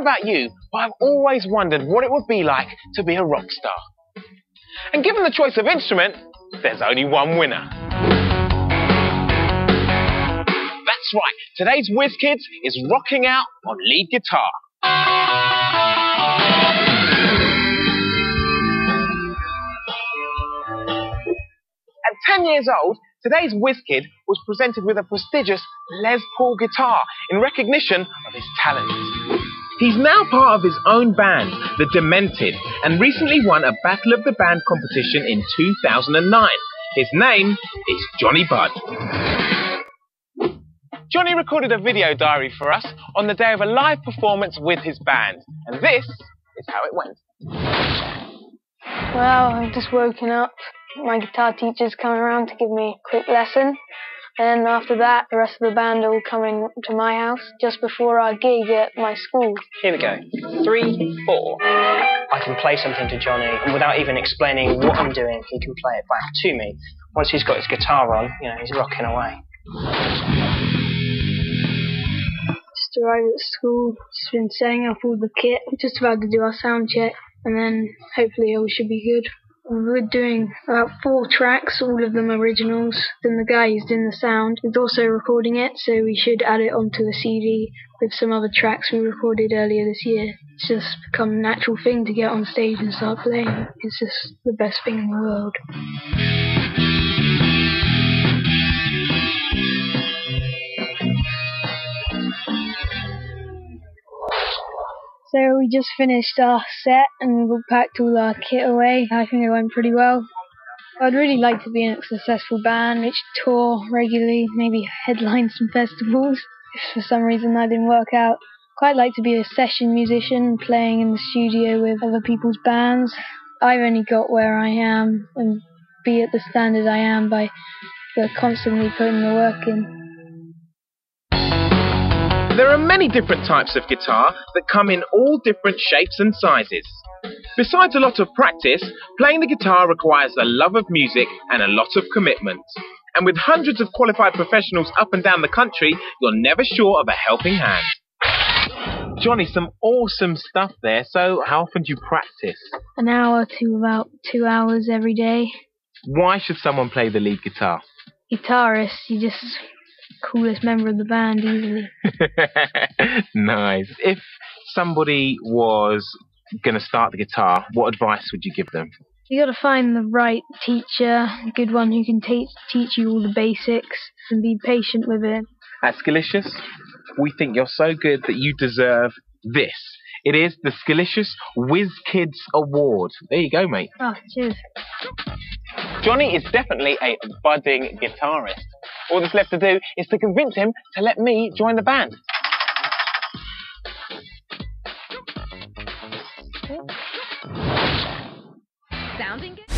about you, but I've always wondered what it would be like to be a rock star. And given the choice of instrument, there's only one winner. That's right, today's Whiz Kids is rocking out on lead guitar. At 10 years old, today's Whiz Kid was presented with a prestigious Les Paul guitar in recognition of his talents. He's now part of his own band, The Demented, and recently won a Battle of the Band competition in 2009. His name is Jonny Budd. Jonny recorded a video diary for us on the day of a live performance with his band, and this is how it went. Well, I've just woken up. My guitar teacher's coming around to give me a quick lesson. And after that, the rest of the band are all coming to my house just before our gig at my school. Here we go. Three, four. I can play something to Jonny, and without even explaining what I'm doing, he can play it back to me. Once he's got his guitar on, you know, he's rocking away. Just arrived at school, just been setting up all the kit, just about to do our sound check, and then hopefully all should be good. We're doing about four tracks, all of them originals. Then the guy who's doing the sound is also recording it, so we should add it onto a CD with some other tracks we recorded earlier this year. It's just become a natural thing to get on stage and start playing. It's just the best thing in the world. So we just finished our set and we packed all our kit away. I think it went pretty well. I'd really like to be in a successful band which tour regularly, maybe headline some festivals. If for some reason that didn't work out, quite like to be a session musician playing in the studio with other people's bands. I've only got where I am and be at the standard I am by uh, constantly putting the work in. There are many different types of guitar that come in all different shapes and sizes. Besides a lot of practice, playing the guitar requires a love of music and a lot of commitment. And with hundreds of qualified professionals up and down the country, you're never short of a helping hand. Jonny, some awesome stuff there. So, how often do you practice? An hour to about two hours every day. Why should someone play the lead guitar? Guitarist, you just coolest member of the band easily. nice. If somebody was going to start the guitar, what advice would you give them? You got to find the right teacher, a good one who can te- teach you all the basics, and be patient with it. At Skillicious, we think you're so good that you deserve this. It is the Skillicious Whizz Kids Award. There you go, mate. Oh, cheers. Jonny is definitely a budding guitarist. All that's left to do is to convince him to let me join the band. Sounding good?